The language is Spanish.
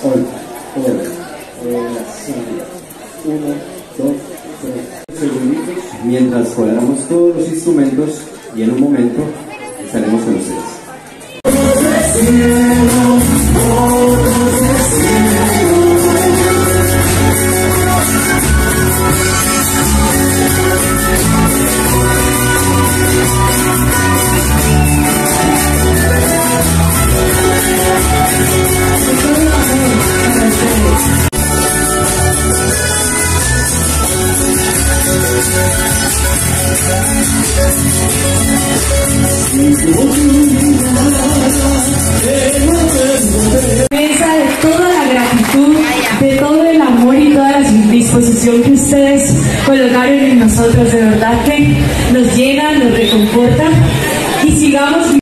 Uno, dos, tres. Mientras cuadramos todos los instrumentos y en un momento estaremos con ustedes. colocaron en nosotros, de verdad que nos llena, nos reconforta y sigamos.